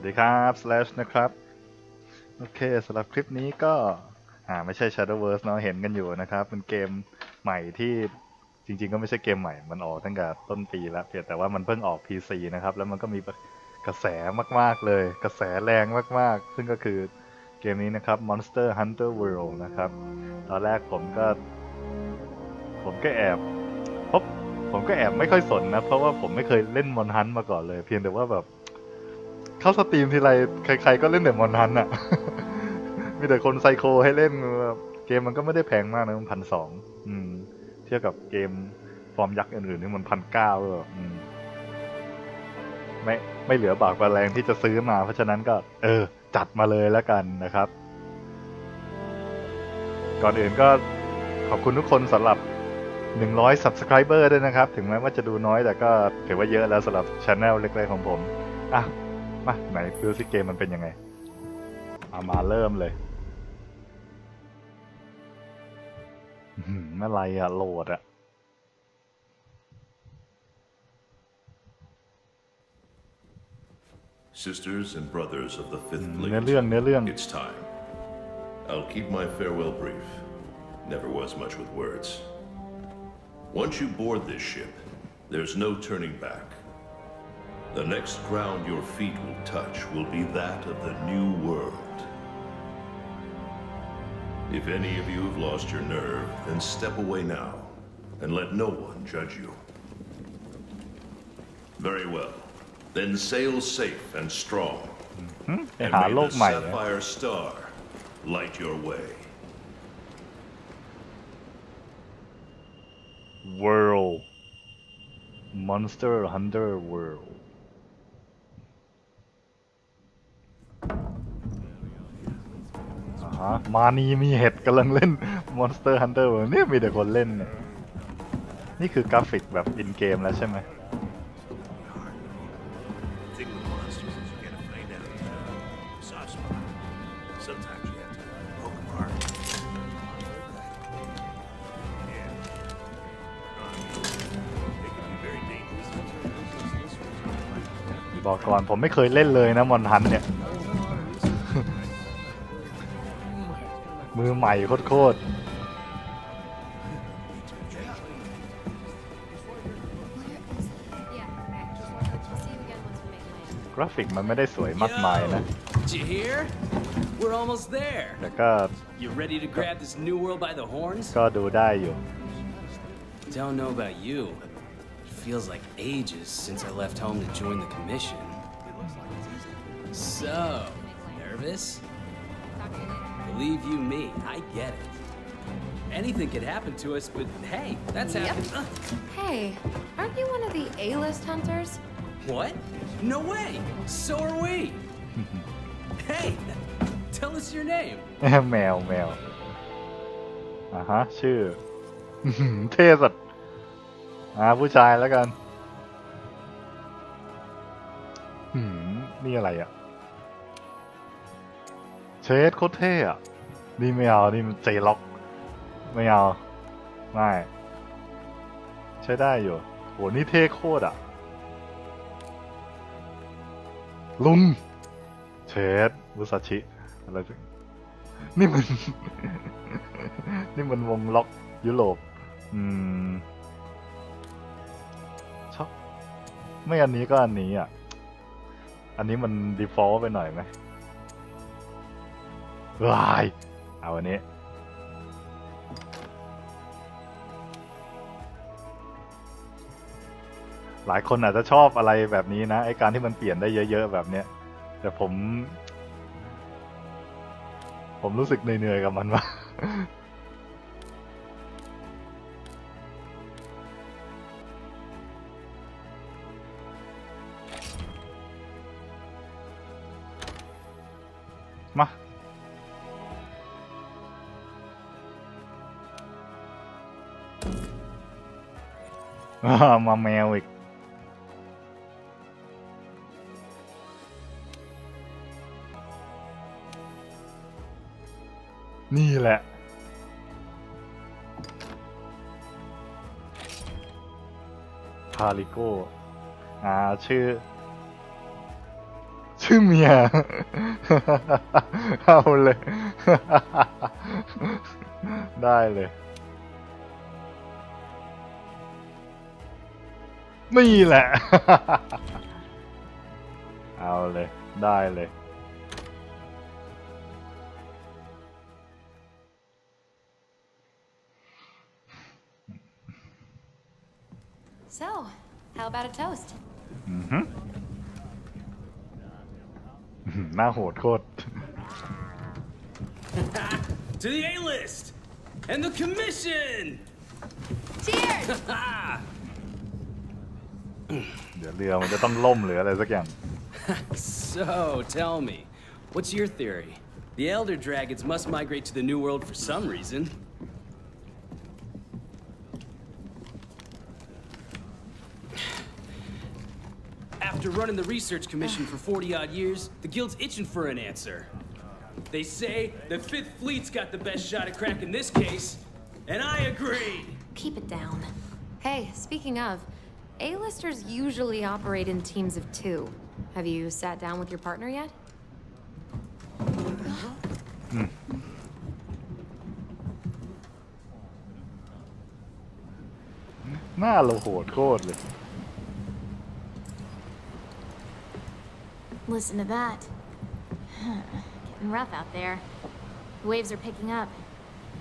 วัสดีครับ slash นะครับ โอเคสำหรับคลิปนี้ก็อ่าไม่ใช่ Shadowverse เนาะเห็นกันอยู่นะครับ เป็นเกมใหม่ที่จริง ๆ ก็ไม่ใช่เกมใหม่ มันออกตั้งแต่ต้นปีแล้วเพียงแต่ว่ามันเพิ่งออก PC นะครับ แล้วมันก็มีกระแสมาก ๆ เลย กระแสแรงมาก ๆ ซึ่งก็คือเกมนี้นะครับ Monster Hunter World นะครับ ตอนแรกผมก็ ผมก็แอบพบผมก็แอบไม่ค่อยสนนะ เพราะว่าผมไม่เคยเล่นมอนฮันมาก่อนเลย เพียงแต่ว่าแบบ เข้าสตรีมทีไรใคร ๆ ก็เล่นแต่มอนฮันอะ มีแต่คนไซโคให้เล่นเกมมันก็ไม่ได้แพงมากนะมันพันสองเทียบกับเกมฟอร์มยักษ์อื่นๆที่มันพันเก้าเลยอืมไม่ไม่เหลือบากกว่าแรงที่จะซื้อมา เพราะฉะนั้นก็ เออ จัดมาเลยแล้วกันนะครับ ก่อนอื่นก็ขอบคุณทุกคนสำหรับ 100 subscriber ด้วยนะครับ ถึงแม้ว่าจะดูน้อยแต่ก็ถือว่าเยอะแล้วสำหรับช anel เล็กๆของผม อะ มาไหนดูสิเกมมันเป็นยังไงเอามาเริ่มเลยอื้อหืออะไรอะโหลดอะ Sisters and brothers of the Fifth เนื้อ Fleet, เรื่องเนื้อเรื่อง it's time. I'll keep my farewell brief. Never was much with words. Once you board this ship, there's no turning back. The next ground your feet will touch will be that of the new world. If any of you have lost your nerve, then step away now, and let no one judge you. Very well. Then sail safe and strong. Mm -hmm. And may the sapphire star light your way. World, Monster Hunter World. หามานีมีเห็ดกำลังเล่น Monster Hunter เนี่ยมีแต่คนเล่นเนี่ยนี่คือกราฟิกแบบอินเกมแล้วใช่ไหมบอกก่อนผมไม่เคยเล่นเลยนะมอนทันเนี่ย ใหม่โคตร Yeah, okay. I'll see you again once we make land. ๆกราฟิกมันไม่ได้สวยมากมายนะ Did you hear? We're almost there. แต่ก็ You ready to grab this new world by the horns? ก็ดูได้อยู่ Don't know about you. It feels like ages since I left home to join the commission. So, nervous? Talk to you later. Believe you me, I get it. Anything could happen to us, but hey, that's Yep. happened. Uh, Hey, aren't you one of the A-list hunters? what? No way. So are we. hey, tell us your name. แมวแมวอ่าฮะ ชื่อ เท่สัตว์อ่าผู้ชายแล้วกัน หืม นี่อะไรอ่ะ เชดโคตรเท่อะนี่ไม่เอานี่มันเจล็อก ไม่เอา ไม่ ใช้ได้อยู่โหนี่เท่โคตรอะลุงเชดบุซาชิอะไรสักนี่มัน นี่มันวงล็อกยุโรป อืมชอบไม่อันนี้ก็อันนี้อะ อันนี้มัน default ไปหน่อยไหม วายเอาอันนี้หลายคนอาจจะชอบอะไรแบบนี้นะไอการที่มันเปลี่ยนได้เยอะ ๆ แบบเนี้ย แต่ผม ผมรู้สึกเหนื่อยๆกับมันว่ามา มาแมวอีกนี่แหละ พาลิโก้อ่า ชื่อ ชื่อเมีย เอาเลย ได้เลย นี่แหละ เอาเลย ได้เลย So, how about a toast? อือหือ หน้าโหดโคตร To the A-list! And the commission! Cheers! เดี๋ยวเรือมันจะต้องล่มหรืออะไรสักอย่าง so, tell me, what's your theory? The Elder Dragons must migrate to the New World for some reason. After running the Research Commission for 40 odd years, the Guild's itching for an answer. They say the Fifth Fleet's got the best shot at cracking this case, and I agree! Keep it down. Hey, speaking of, a-listers usually operate in teams of two. Have you sat down with your partner yet? Hmm. Listen to that. Getting rough out there. The waves are picking up.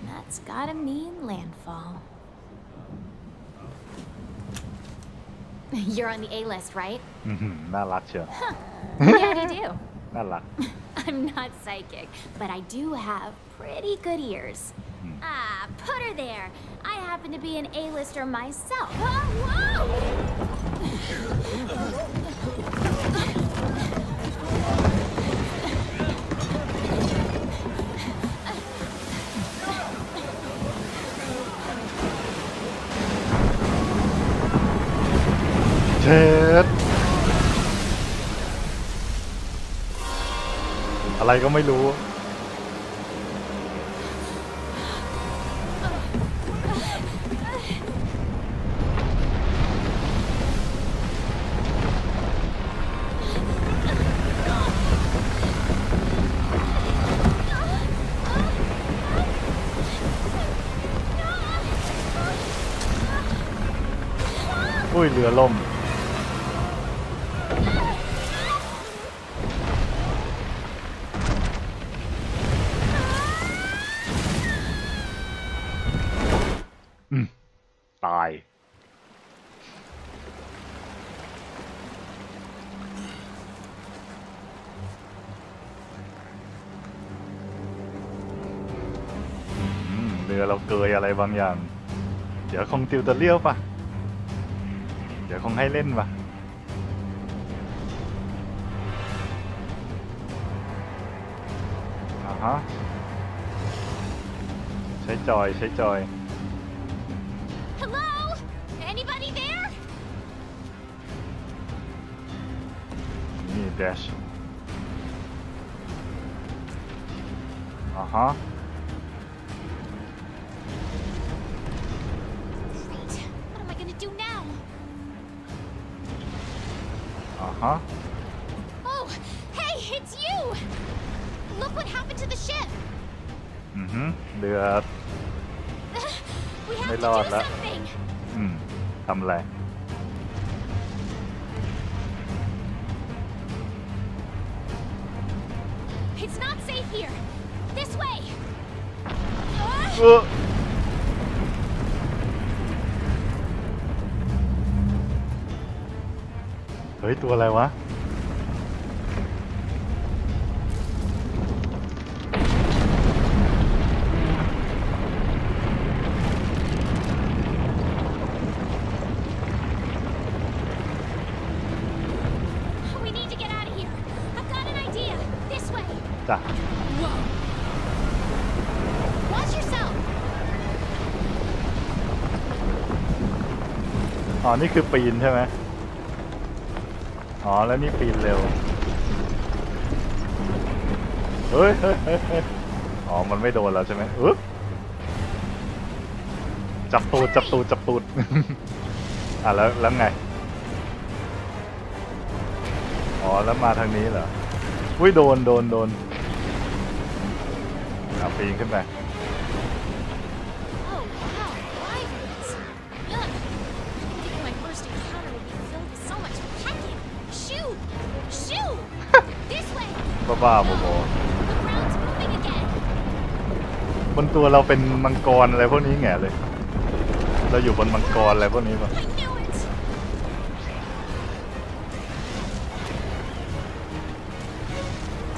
And that's gotta mean landfall. You're on the A-list, right? Mm-hmm. Not locked you. Huh. yeah, you do. Not lot I'm not psychic, but I do have pretty good ears. Mm-hmm. Ah, put her there. I happen to be an A-lister myself. Oh, whoa! ดอะไรก็ไม่รู้ อุ้ยเรือล่ม อืมเรือเราเกยอะไรบางอย่าง เดี๋ยวคงติวเตอร์เลี้ยวปะเดี๋ยวคงให้เล่นปะอ่าฮะ ใช้จอยใช้จอย Hello? Anybody there? นี่ dash อ่าฮะ อ่าฮะ Oh, hey, it's you! Look what happened to the ship! อือฮึเรือ We have May to do lord that. something! อืมทำอะไร เฮ้ย ตัวอะไรวะ We need to get out of here! I've got an idea! This way! จ้ะ Whoa! Watch yourself! อ๋อ นี่คือปีนใช่ไหม อ๋อแล้วนี่ปีนเร็วเฮ้ยเฮ้ยเฮ้ยเฮ้ยอ๋อ มันไม่โดนแล้วใช่ไหมอึ๊บจับตูดจับตูดจับตูด อะแล้วแล้วไง อ๋อแล้วมาทางนี้เหรอ อุ้ยโดนโดนโดนเอาปีนขึ้นไป บ้าๆบอ The ground's moving again. ๆบนตัวเราเป็นมังกรอะไรพวกนี้แง่เลย เราอยู่บนมังกรอะไรพวกนี้ปะ I knew it!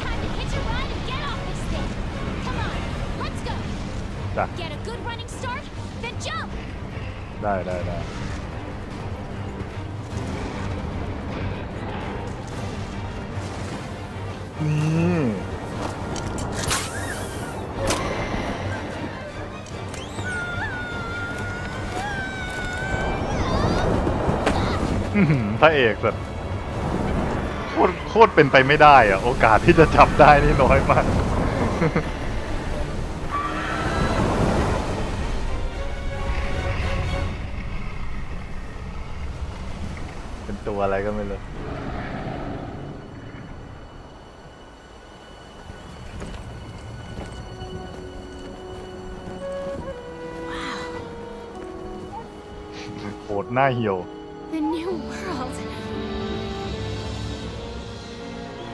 Time to hitch a ride and get off this thing. Come on, let's go. จ้ะ Get a good running start, then jump. ได้ได้ได้ พระเอกแบบโคตรโคตรเป็นไปไม่ได้อะโอกาสที่จะจับได้นี่น้อยมากเป็นตัวอะไรก็ไม่รู้โหดหน้าเหี่ยว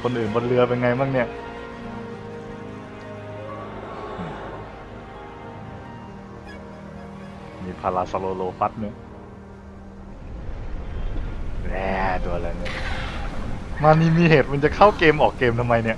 คนอื่นบนเรือเป็นไงบ้างเนี่ย มีพาราซาโลโลฟัตเนี่ยแร่ตัวอะไรเนี่ย มานี่มีเหตุมันจะเข้าเกมออกเกมทำไมเนี่ย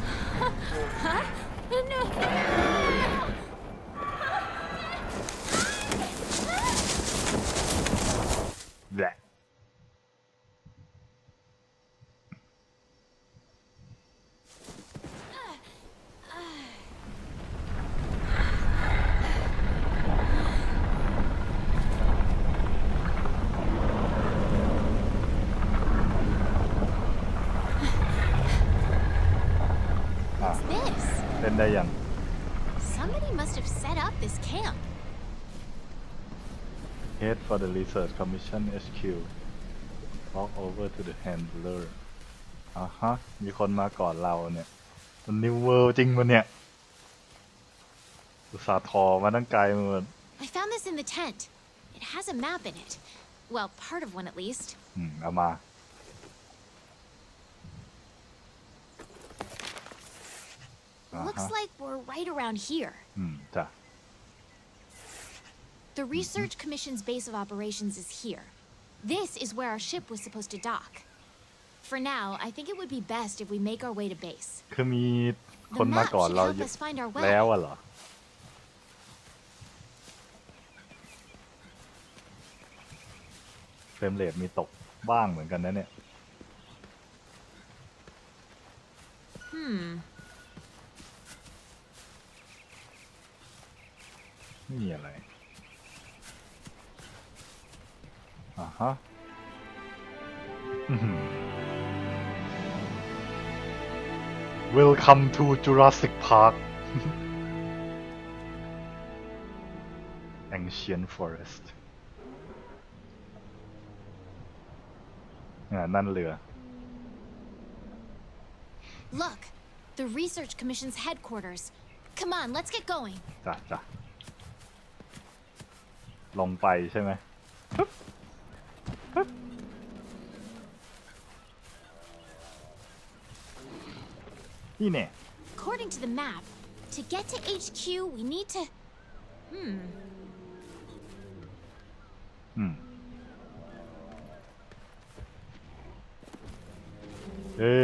Research Commission HQ Walk over to the handler อ่ะฮะ มีคนมาก่อนเราเนี่ย มันนิวเวิลด์จริงมันเนี่ย อุตส่าห์ทอมาตั้งไกลมือ I found this in the tent. It has a map in it. Well, part of one at least. อืมเอามา อ่า Looks ฮะ like we're right around here. อืมจ้ะ The Research Commission's base of operations is here. This is where our ship was supposed to dock. For now, I think it would be best if we make our way to base. คือมีค The นมา map ก่อน should เรา help เยอะ us find our แล้ว way. อะเหรอ เฟรมเรทมีตกบ้างเหมือนกันนะเนี่ย Hmm. ไม่มีอะไร อ่าฮะอื้อหือ Welcome to Jurassic Park Ancient Forest อ่านั่นเรือ Look, the Research Commission's headquarters. Come on, let's get going. จ้ะจ้ะลงไปใช่ไหม นี่เนี่ย According to the map, to get to HQ, we need to. Hmm. อืมเอ้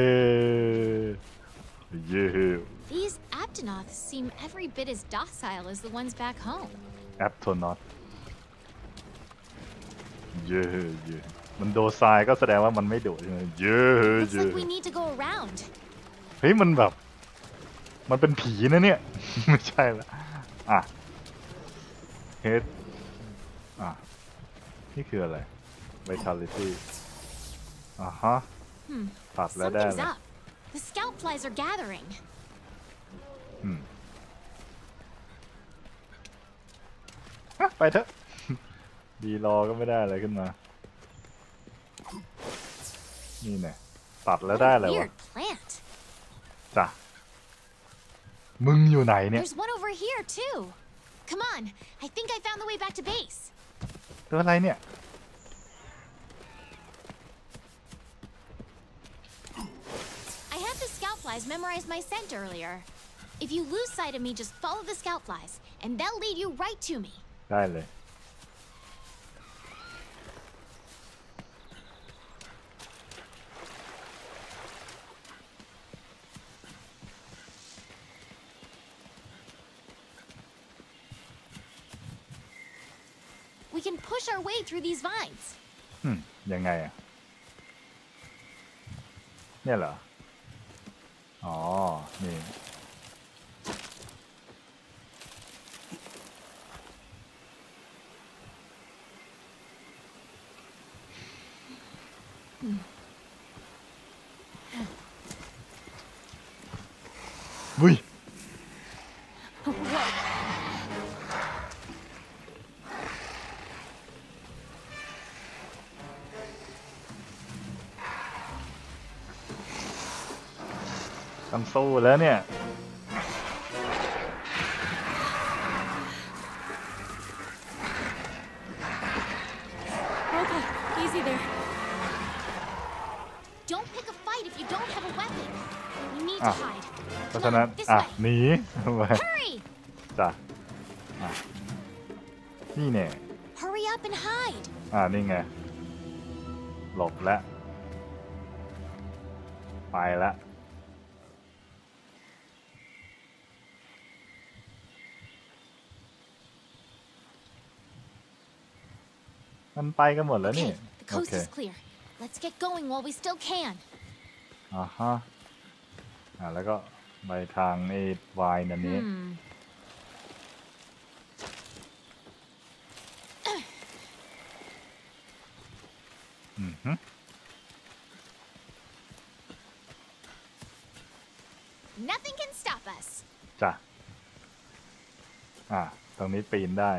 เย่ These Aptonoths seem every bit as docile as the ones back home. แอปโทนอตเย่เย่มันโดทรายก็แสดงว่ามันไม่โดดใช่ไหมเย่ Looks เย่ like we need to go around. เฮ้ยมันแบบ มันเป็นผีนะเนี่ย ไม่ใช่ละอะเฮดอะนี่คืออะไร vitality อะฮะ Hmm. ตัดแล้วได้ Something's เลย up. The scout flies are gathering. อืมอะไปเถอะ ดีรอก็ไม่ได้อะไรขึ้นมา นี่เนี่ยตัดแล้ว What ได้ a อะไรวะ weird plant. จ้ะ มึงอยู่ไหนเนี่ย There's one over here, too. Come on. I think I found the way back to base. ตัวอะไรเนี่ย I had the scout flies memorize my scent earlier. If you lose sight of me, just follow the scout flies, and they'll lead you right to me. ได้เลย way through these vines. อืมยังไงอ่ะ เนี่ยเหรอ อ๋อ นี่ วุ้ กันสู้แล้วเนี่ยเพราะฉะนั้นอะหนีไปจ้ะนี่เนี่ยอะนี่ไง หลบแล้ว ไปแล้ว มันไปกันหมดแล้วนี่ Okay, the โอ coast เค is clear. Let's get going while we still can. อ่าฮะอ่าแล้วก็ไปทางไอ้วายนันนี้ Hmm. อือฮึ Nothing can stop us. จ้ะ อ่า ตรงนี้ปีนได้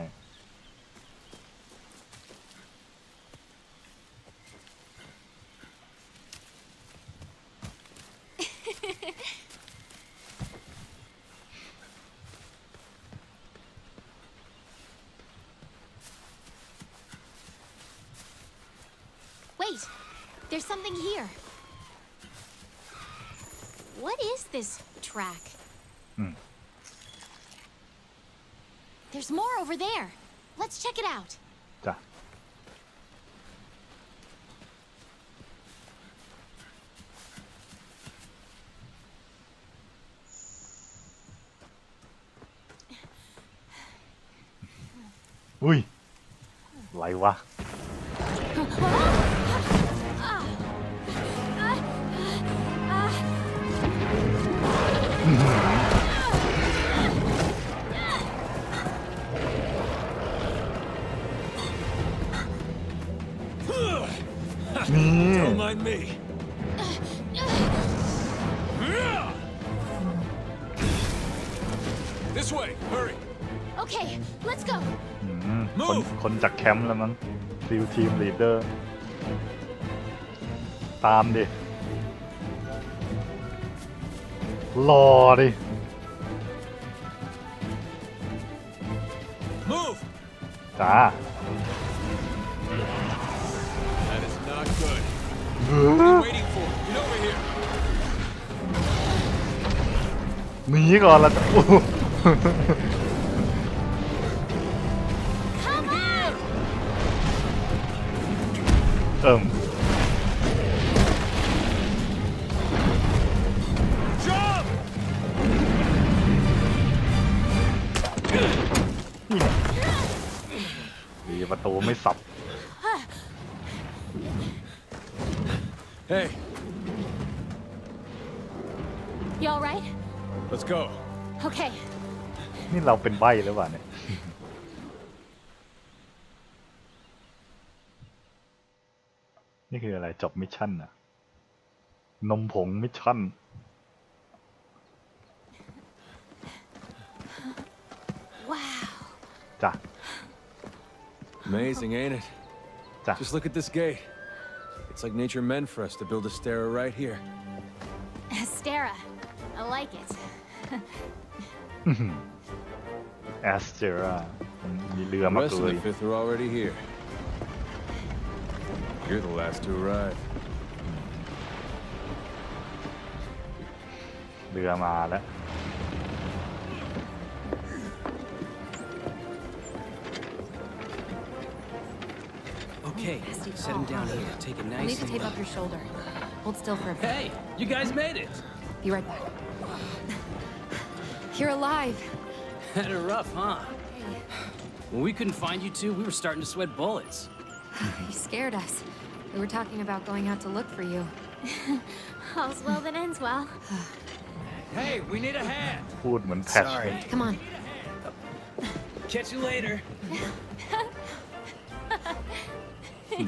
Check it out. Да. Uy, la iba. Don't mind me. This way, hurry. Okay, let's go. อืมคน Move คนจากแคมป์แล้วมั้งฟิลทีมลีดเดอร์ ตามดิ รอดิ Move. จ้า หนีก่อนละจ้ะเอิ่ม เราเป็นใบหรือเปล่าเนี่ยนี่คืออะไรจบมิชชั่นอะนมผงมิชชั่น Wow. จ้ะ Amazing, ain't it? จ้ะ Just look at this gate. It's like nature meant for us to build a stair right here. Astera. you'll like it. แอสเจรามีเรือ The มา rest เล of ย the fifth are already here. You're the last to arrive. เรือมาแล้ว Okay, Nasty set him fall, down huh? here. Take it I'll nice need to and tape low. up your shoulder. Hold still for a bit. Hey, you guys made it. Be right back. You're alive. Had it rough, huh? When we couldn't find you two, we were starting to sweat bullets. you scared us. We were talking about going out to look for you. All's well that ends well. hey, we need a hand. Woodman Sorry. Come on. Catch you later.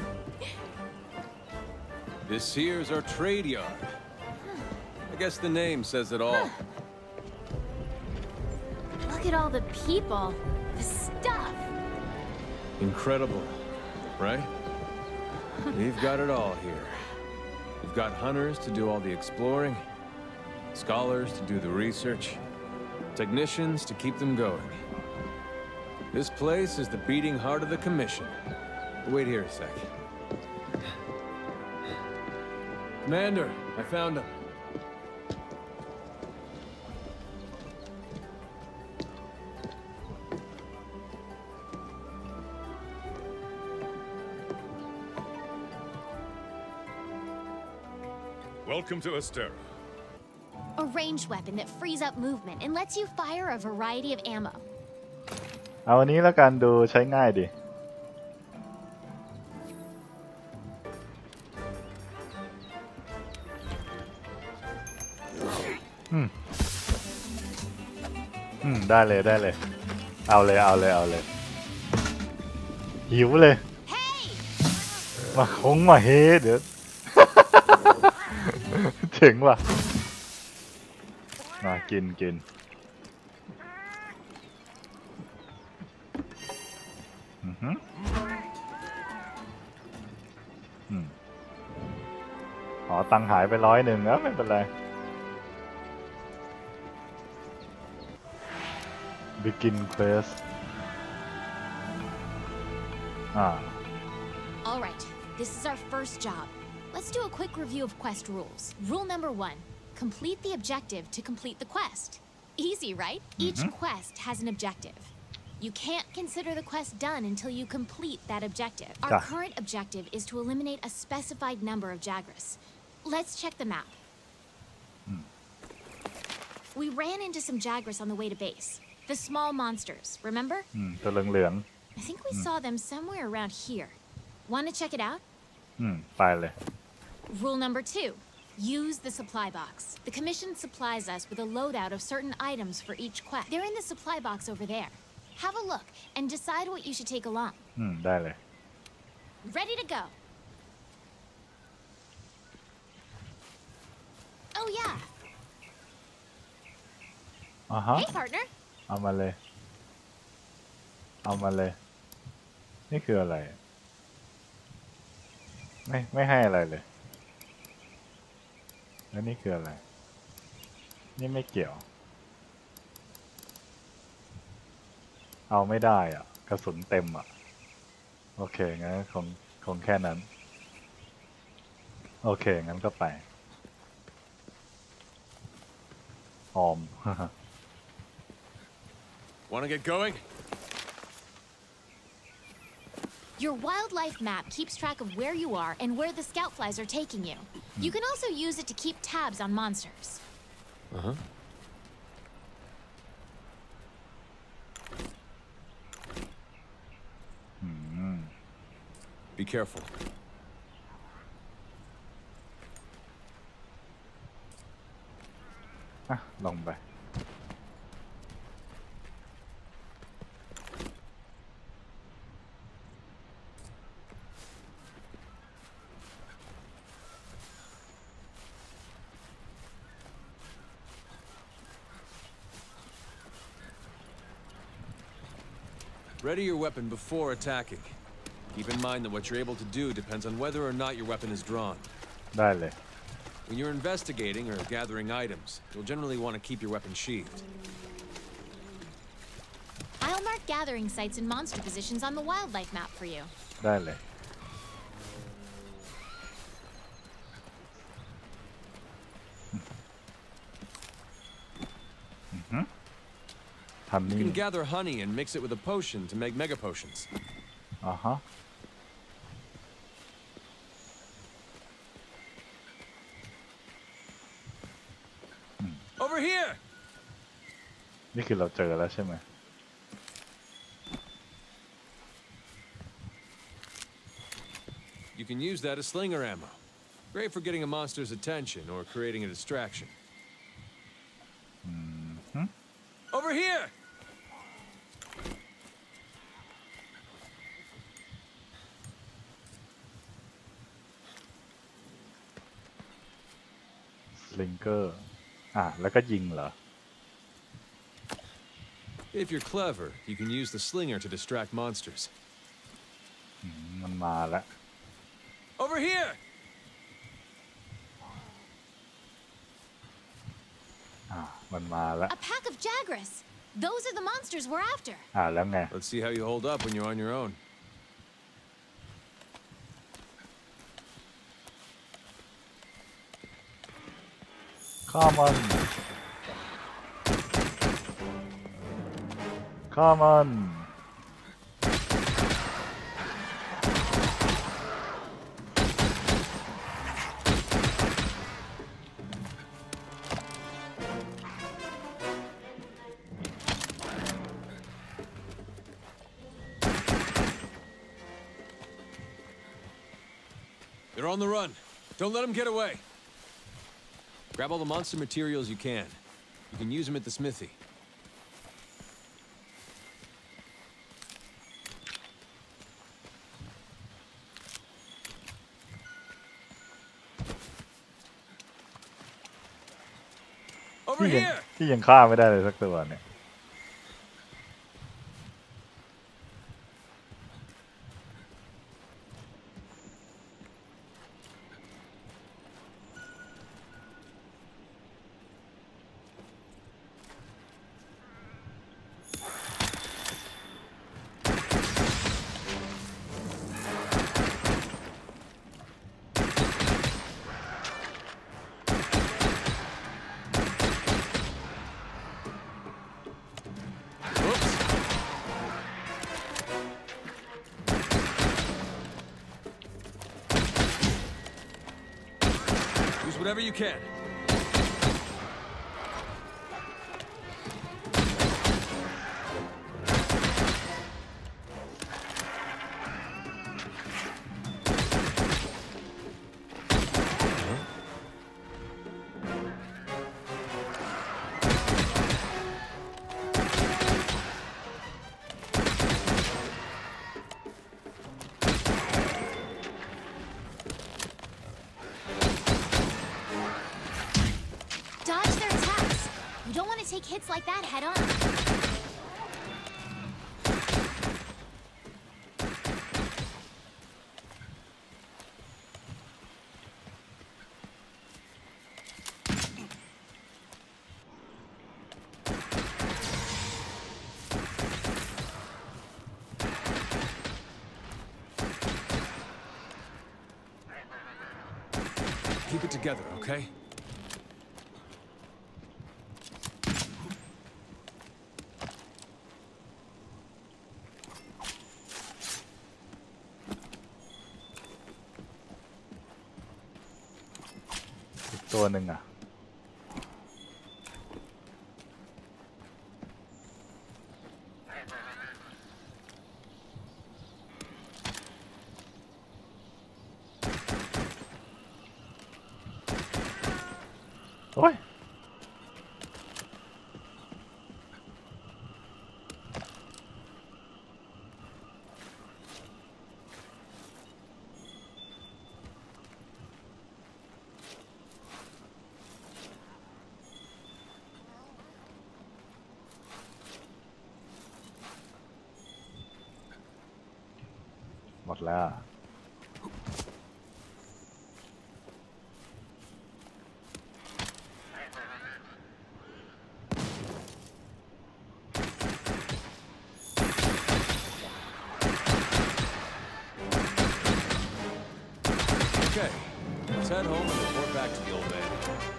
this here's our trade yard. I guess the name says it all. At all the people. The stuff. Incredible, right? We've got it all here. We've got hunters to do all the exploring, scholars to do the research, technicians to keep them going. This place is the beating heart of the Commission. Wait here a sec. Commander, I found him. Welcome to Astera. A ranged weapon that frees up movement and lets you fire a variety of ammo. เอาอันนี้แล้วกันดูใช้ง่ายดิ อืม อืม ได้เลยได้เลย เอาเลยเอาเลยเอาเลย หิวเลย Hey! มาคงมาเฮเดี๋ยว ถึงว่ะมากินกินอือหืออืมอ๋อตังหายไปร้อยหนึ่งแล้วไม่เป็นไร begin quest อ่า All right, this is our first job. Let's do a quick review of quest rules. Rule number one complete the objective to complete the quest. Easy, right? Each quest has an objective. You can't consider the quest done until you complete that objective. Our Yeah. current objective is to eliminate a specified number of Jagras. Let's check the map. We ran into some Jagras on the way to base. The small monsters, remember? อืม ตัวเหลือง I think we saw them somewhere around here. Want to check it out? ๆ อืม ไปเลย Rule number two use the supply box. The Commission supplies us with a loadout of certain items for each quest. They're in the supply box over there. Have a look and decide what you should take along. อืม ได้เลย Ready to go. Oh, yeah. อ่าฮะ Hey, partner. เอามาเลย เอามาเลย นี่คืออะไร ไม่ ไม่ให้อะไรเลย แล้วนี่คืออะไร นี่ไม่เกี่ยว เอาไม่ได้อะ กระสุนเต็มอะ โอเค งั้นคงคงแค่นั้น โอเค งั้นก็ไป ออม Want to get going? Your wildlife map keeps track of where you are and where the scout flies are taking you. Hmm. You can also use it to keep tabs on monsters. Uh-huh. Hmm. Be careful. Ah, long way. Ready your weapon before attacking. Keep in mind that what you're able to do depends on whether or not your weapon is drawn. Dale. When you're investigating or gathering items, you'll generally want to keep your weapon sheathed. I'll mark gathering sites and monster positions on the wildlife map for you. Dale. You can gather honey and mix it with a potion to make mega potions. Uh huh. Over here! Mikilapcsa keresem-e? You can use that as slinger ammo. Great for getting a monster's attention or creating a distraction. แล้วก็ยิงเหรอ If you're clever, you can use the slinger to distract monsters. มันมาแล้ว Over here! อ่ะ มันมาแล้ว A pack of Jagras! Those are the monsters we're after. อ่ะ แล้วไง Let's see how you hold up when you're on your own. Come on. Come on. They're on the run. Don't let them get away. Grab all the monster materials you can. You can use them at the smithy. Over ที่ยัง here! ที่ยังฆ่าไม่ได้เลยสักตัวเนี่ย Whatever you can. Keep it together, okay? Okay, let's head home and report back to the old man.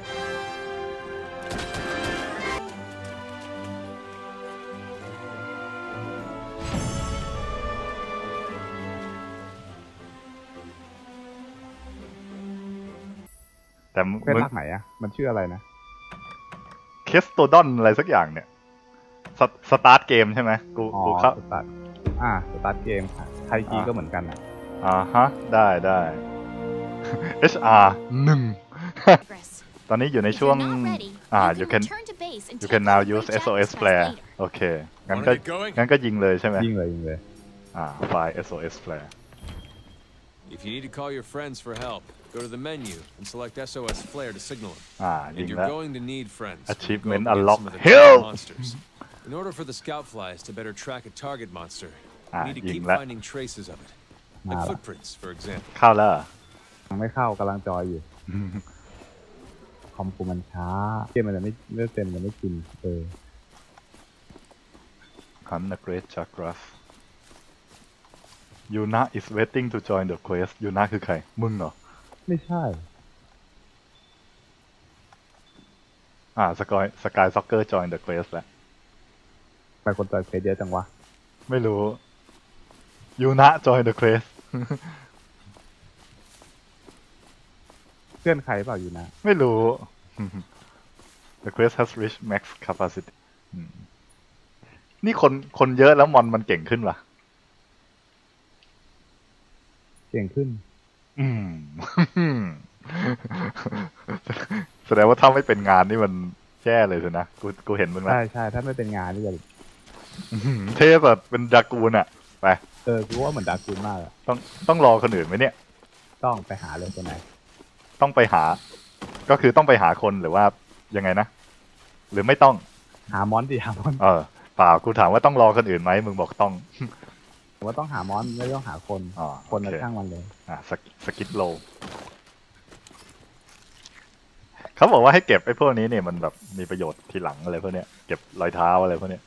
แต่มึงเพื่อนรักไหนอะมันชื่ออะไรนะเคสโตดอนอะไรสักอย่างเนี่ยสสตาร์ทเกมใช่ไหมกูอ๋อกูเข้าสตาร์ทอ่าสตาร์ทเกมค่ะไทยกีอ่าก็เหมือนกันอะอ่าฮะ ได้ได้ HR หนึ่ง Chris, ตอนนี้อยู่ใน if ช่วง you're not ready, อ่า you you can can return to base and you take can on now the use Great SOS Jack's flare quest later. โอเค งั้นก็ Wanna get going? งั้นก็ยิงเลยใช่ไหมยิงเลยยิงเลย อ่าไฟล์ SOS flare If you need to call your friends for help, go to the menu and select SOS Flare to signal them. อ่า ยิ And ง you're แล้ว going to need friends. when you go Achievement up against unlock. some of the Hill! big monsters. In order for the scout flies to better track a target monster, Ah, you need to keepยิงแล้ว finding traces of it. Ah. Like footprints, for example. เข้าแล้วเหรอ ยังไม่เข้ากำลังจอยอยู่ คอมกูมันช้า เกมมันจะไม่เลือกเต็มมันไม่กิน เออ Hunt the Great Chakras Yuna is waiting to join the quest Yuna คือใคร มึงเหรอ ไม่ใช่ อ่าสกายสกายซ็อกเกอร์ join the quest แล้วไปคนจอยเพจเยอะจังวะ ไม่รู้ Yuna join the quest เพื่อนใครเปล่าอยู่นะ ไม่รู้ The quest has reached max capacity อืมนี่คนคนเยอะแล้วมอนมันเก่งขึ้นวะ เก่งขึ้น อืม แสดงว่าถ้าไม่เป็นงานนี่มันแย่เลยสินะ กูกูเห็นมึงแล้วใช่ใช่ถ้าไม่เป็นงานนี่จะอื้อหือเทพแบบเป็นดรากูนอะไป เออ กูว่าเหมือนดาร์กูนมากอะต้องต้องรอคนอื่นไหมเนี่ย ต้องไปหาเลยตัวไหน ต้องไปหา ก็คือต้องไปหาคนหรือว่ายังไงนะ หรือไม่ต้อง หามอนดิหามอน เออเปล่ากูถามว่าต้องรอคนอื่นไหมมึงบอกต้อง ผมว่าต้องหามอนไม่ต้องหาคน อ๋อคนโอละเคช่างมันเลย อะสกิสกิปโลเขาบอกว่าให้เก็บไอ้พวกนี้เนี่ยมันแบบมีประโยชน์ทีหลังอะไรพวกเนี้ยเก็บรอยเท้าอะไรพวกเนี้ย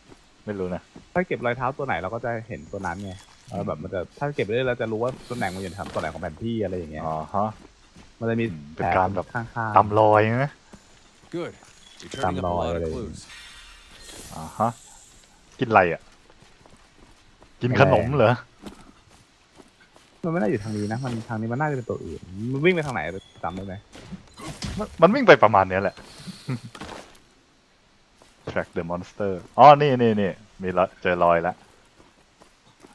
ไม่รู้นะถ้าเก็บรอยเท้าตัวไหนเราก็จะเห็นตัวนั้นไงแล้วแบบมันจะถ้าเก็บเรื่อยๆเราจะรู้ว่าตำแหน่งมันอยู่ในตัวไหนของแผนที่อะไรอย่างเงี้ยอ๋อฮะมันจะมีอืมเป็นการแบบข้างๆตามรอยนะ Good. You're turning up a lot of Tamloy. clues. อ่าฮะกินอะไรอะ กินขนมเหรอ มันไม่น่าอยู่ทางนี้นะ มันทางนี้มันน่าจะเป็นตัวอื่น มันวิ่งไปทางไหนจำได้ไหมมันมันวิ่งไปประมาณเนี้ยแหละ track the monster อ๋อ นี่นี่นี่มีละเจอรอยแล้ว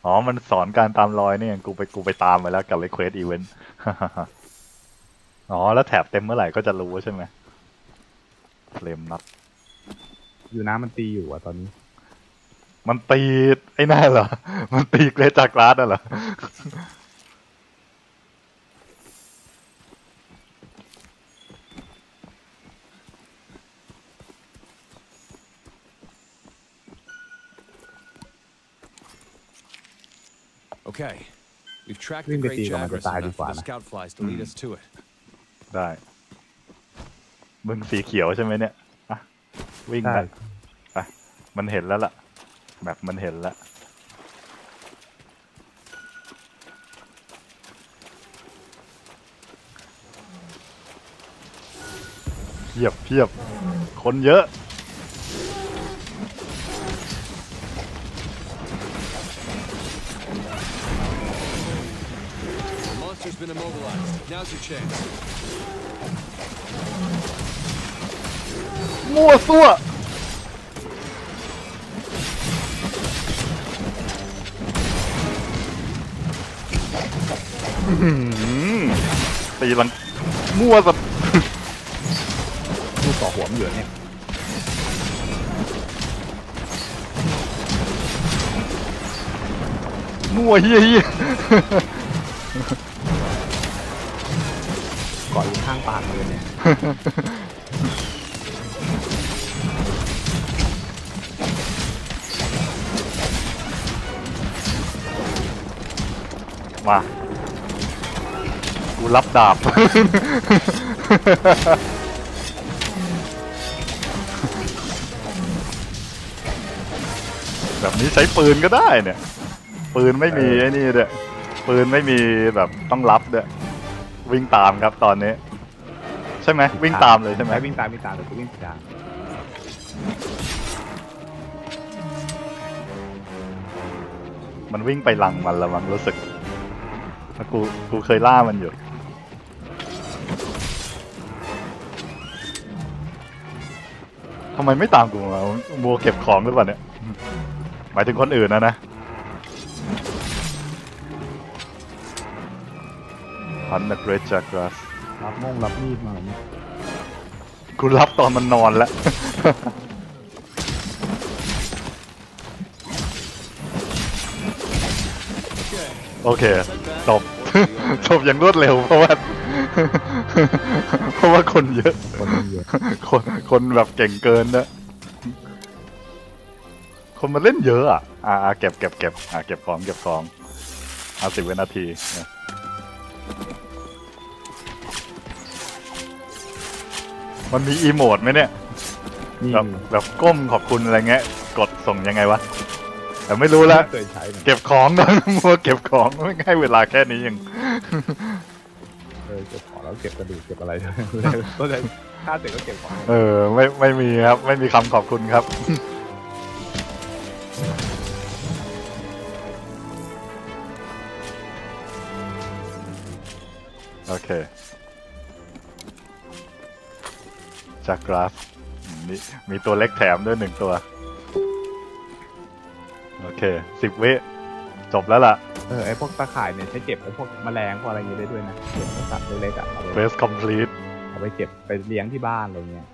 อ๋อ มันสอนการตามรอยนี่กูไปกูไปตามไปแล้วกับ request event อ๋อ แล้วแถบเต็มเมื่อไหร่ก็จะรู้ใช่ไหมเฟลมนัดอยู่น้ำมันตีอยู่อะตอนนี้ มันตีไอ้นั่นเหรอ มันตีเกรดจากลาสน่ะเหรอ Okay. We've tracked the วิ่งไป Great ตีกับมันจะ Jagras ตายดี enough กว่า for the นะ scout flies to lead us to it. ได้ มึงสีเขียวใช่ไหมเนี่ย อะ วิ่งใช่ไป ไป มันเห็นแล้วล่ะ แบบมันเห็นแล้วเพียบเพียบ คนเยอะ The monster's been immobilized. Now's your chance. มั่วซั่ว ตีลังมั่วสัตว์ลูกต่อหัวมันอยู่เนี่ยมั่วเฮียเฮียเกาะอยู่ข้างปากเลยเนี่ยมา กูรับดาบ แบบนี้ใช้ปืนก็ได้เนี่ย ปืนไม่มีไอ้นี่เด้อปืนไม่มีแบบต้องรับเด้อวิ่งตามครับตอนนี้ช่ไหมวิ่งตามเลยใช่ไหมวิ่งตามวิ่งตามแต่กูวิ่งผิดทางมันวิ่งไปหลังมันแล้วมันรู้สึกแล้วกู กูเคยล่ามันอยู่ ทำไมไม่ตามกูมามัวเก็บของหรือเปล่าเนี่ย หมายถึงคนอื่นนะนะพันนักเรจากรัสรับม่งรับมีดมาเนี่ยกูรับตอนมันนอนแล้ว โอเคจบจบอย่างรวดเร็วเพราะว่า เพราะว่าคนเยอะคนมันเยอะ คนคนแบบเก่งเกินนะ คนมาเล่นเยอะ อะอ่าอ่าเก็บเก็บเก็บอ่าเก็บของเก็บของเอาสิบวินาทีนะมันมีอีโมดไหมเนี่ยนี่แบบแบบก้มขอบคุณอะไรเงี้ย กดส่งยังไงวะ แต่ไม่รู้ละเคยใช้เหมือนกันเก็บของนะมัวเก็บของไม่ให้เวลาแค่นี้ยัง เออเก็บของ แล้วเก็บกระดูกเก็บอะไรก็เลยถ้าเสร็จก็เก็บของเออไม่ไม่มีครับ ไม่มีคำขอบคุณครับโอเค จากกราฟมนี่มีตัวเล็กแถมด้วยหนึ่งตัว โอเคสิบวิจบแล้วล่ะ เออไอพวกตะข่ายเนี่ยใช้เก็บไอพวกแมลงพวกอะไรอย่างเงี้ยได้ด้วยนะเก็บพวกสัตว์เล็กๆอะเอาไป Quest complete เอาไปเก็บไปเลี้ยงที่บ้านอะไรเงี้ย